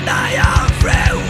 and I am free